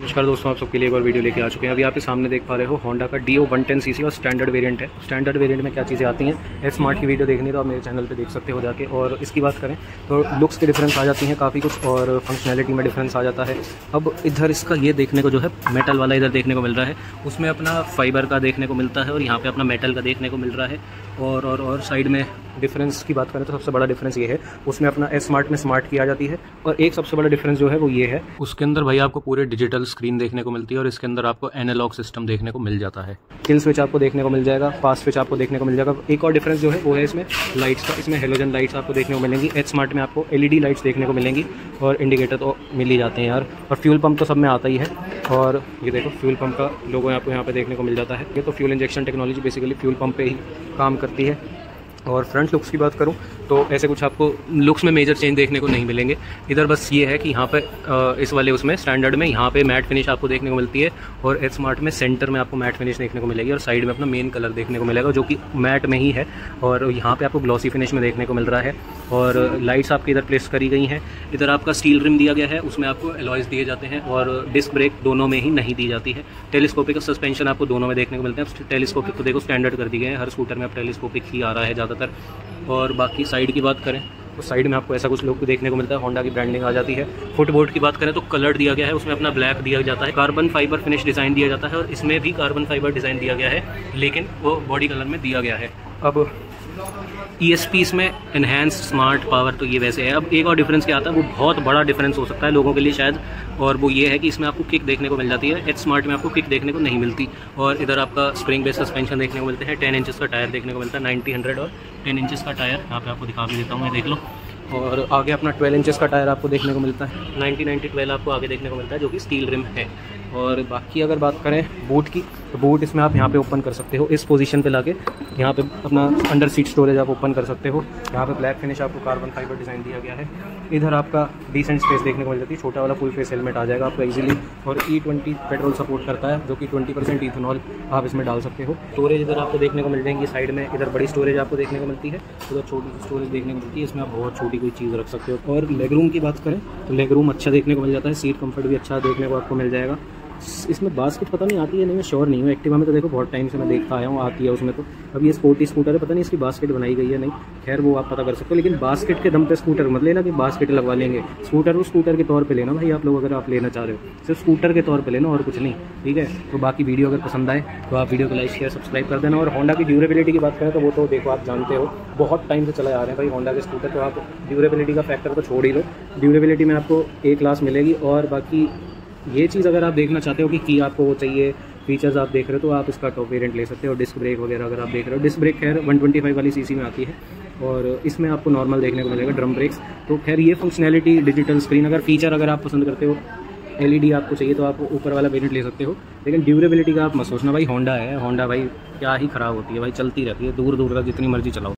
नमस्कार दोस्तों, आप सबके लिए एक और वीडियो लेके आ चुके हैं। अभी आप सामने देख पा रहे हो होंडा का D O one ten C और स्टैंडर्ड वेरिएंट है। स्टैंडर्ड वेरिएंट में क्या चीज़ें आती हैं? एस स्मार्ट की वीडियो देखनी तो आप मेरे चैनल पे देख सकते हो जाके। और इसकी बात करें तो लुक्स के डिफरेंस आ जाती हैं काफ़ी कुछ और फंक्शनैलिटी में डिफरेंस आ जाता है। अब इधर इसका ये देखने को जो है मेटल वाला इधर देखने को मिल रहा है। उसमें अपना फाइबर का देखने को मिलता है और यहाँ पर अपना मेटल का देखने को मिल रहा है। और और और साइड में डिफरेंस की बात करें तो सबसे बड़ा डिफरेंस ये है। उसमें अपना एस स्मार्ट में स्मार्ट की आ जाती है और एक सबसे बड़ा डिफरेंस जो है वो ये है। उसके अंदर भाई आपको पूरे डिजिटल स्क्रीन देखने को मिलती है और इसके अंदर आपको एनालॉग सिस्टम देखने को मिल जाता है। किल स्विच आपको देखने को मिल जाएगा फास्ट स्विच आपको देखने को मिल जाएगा। एक और डिफरेंस जो है वो है इसमें लाइट्स का। इसमें हेलोजन लाइट्स आपको देखने को मिलेंगी। एच स्मार्ट में आपको एलईडी लाइट्स देखने को मिलेंगी और इंडिकेटर तो मिल ही जाते हैं यार। और फ्यूल पंप तो सब में आता ही है। और ये देखो फ्यूल पंप का लोगों आपको यहाँ पे देखने को मिल जाता है। ये तो fuel injection technology basically fuel pump पे ही काम करती है। और फ्रंट लुक्स की बात करूँ तो ऐसे कुछ आपको लुक्स में मेजर चेंज देखने को नहीं मिलेंगे। इधर बस ये है कि यहाँ पे इस वाले उसमें स्टैंडर्ड में, यहाँ पे मैट फिनिश आपको देखने को मिलती है और एच स्मार्ट में सेंटर में आपको मैट फिनिश देखने को मिलेगी और साइड में अपना मेन कलर देखने को मिलेगा, जो कि मैट में ही है। और यहाँ पर आपको ग्लॉसी फिनिश में देखने को मिल रहा है और लाइट्स आपकी इधर प्लेस करी गई हैं। इधर आपका स्टील रिम दिया गया है, उसमें आपको एलॉयस दिए जाते हैं और डिस्क ब्रेक दोनों में ही नहीं दी जाती है। टेलीस्कोपिक सस्पेंशन आपको दोनों में देखने को मिलते हैं। टेलीस्कोपिक को देखो स्टैंडर्ड कर दिए गए हैं, हर स्कूटर में आप टेलीस्कोपिक ही आ रहा है ज़्यादातर। और बाकी साइड की बात करें तो साइड में आपको ऐसा कुछ लोग देखने को मिलता है होंडा की ब्रांडिंग आ जाती है। फुटबोर्ड की बात करें तो कलर दिया गया है, उसमें अपना ब्लैक दिया जाता है। कार्बन फाइबर फिनिश डिज़ाइन दिया जाता है और इसमें भी कार्बन फाइबर डिज़ाइन दिया गया है, लेकिन वो बॉडी कलर में दिया गया है। अब ई एस पी इसमें इन्हेंस स्मार्ट पावर तो ये वैसे है। अब एक और डिफरेंस क्या आता है? वो बहुत बड़ा डिफरेंस हो सकता है लोगों के लिए शायद। और वो ये है कि इसमें आपको किक देखने को मिल जाती है। एच स्मार्ट में आपको किक देखने को नहीं मिलती। और इधर आपका स्प्रिंग बेस सस्पेंशन देखने को मिलते हैं। टेन इंचज़ का टायर देखने को मिलता है। नाइन्टी हंड्रेड और टेन इंचज़ का टायर यहाँ पे आपको दिखा भी देता हूँ मैं, देख लो। और आगे अपना 12 इंचेस का टायर आपको देखने को मिलता है। 90 90 12 आपको आगे देखने को मिलता है, जो कि स्टील रिम है। और बाकी अगर बात करें बूट की तो बूट इसमें आप यहाँ पे ओपन कर सकते हो। इस पोजीशन पे लाके यहाँ पे अपना अंडर सीट स्टोरेज आप ओपन कर सकते हो। यहाँ पे ब्लैक फिनिश आपको कार्बन फाइबर डिज़ाइन दिया गया है। इधर आपका डिसेंट स्पेस देखने को मिल जाती है। छोटा वाला फुल फेस हेलमेट आ जाएगा आपको इजीली और ई ट्वेंटी पेट्रोल सपोर्ट करता है, जो कि ट्वेंटी परसेंट इथेनॉल आप इसमें डाल सकते हो। स्टोरेज इधर आपको देखने को मिल जाएँगी साइड में। इधर बड़ी स्टोरेज आपको देखने को मिलती है। उधर छोटी स्टोरेज देखने को मिलती है। इसमें आप बहुत छोटी कोई चीज़ रख सकते हो। और लेगरूम की बात करें तो लेग रूम अच्छा देखने को मिल जाता है। सीट कंफर्ट भी अच्छा देखने को आपको मिल जाएगा। इसमें बास्केट पता नहीं आती है, नहीं, मैं श्योर नहीं हूँ। एक्टिवा में तो देखो बहुत टाइम से मैं देखता आया हूँ, आती है उसमें तो। अब ये स्पोर्टी स्कूटर है, पता नहीं इसकी बास्केट बनाई गई है, नहीं। खैर, वो आप पता कर सकते हो, लेकिन बास्केट के दम पे स्कूटर मत लेना कि बास्केट लगवा लेंगे। स्कूटर वो स्कूटर के तौर पर लेना भाई, आप लोग अगर आप लेना चाह रहे हो। सिर्फ़ स्कूटर के तौर पर लेना और कुछ नहीं, ठीक है? तो बाकी वीडियो अगर पसंद आए तो आप वीडियो को लाइक शेयर सब्सक्राइब कर देना। और होंडा की ड्यूरेबिलिटी की बात करें तो वो तो देखो आप जानते हो, बहुत टाइम से चला आ रहे हैं भाई होंडा के स्कूटर तो आप ड्यूरेबिलिटी का फैक्टर तो छोड़ ही लो। ड्यूरेबिलिटी में आपको एक क्लास मिलेगी और बाकी ये चीज़ अगर आप देखना चाहते हो कि की आपको वो चाहिए फीचर्स आप देख रहे हो तो आप इसका टॉप वेरिएंट ले सकते हो डिस्क ब्रेक वगैरह अगर आप देख रहे हो। डिस्क ब्रेक खैर 125 वाली सीसी में आती है और इसमें आपको नॉर्मल देखने को मिलेगा ड्रम ब्रेक्स तो खैर ये फंक्शनैलिटी डिजिटल स्क्रीन अगर फीचर अगर आप पसंद करते हो एलईडी आपको चाहिए तो आप ऊपर वाला वेरिएंट ले सकते हो। लेकिन ड्यूरेबिलिटी का आप मत सोचना, भाई होंडा है होंडा भाई क्या ही ख़राब होती है, भाई चलती रहती है दूर दूर तक जितनी मर्ज़ी चलाओ।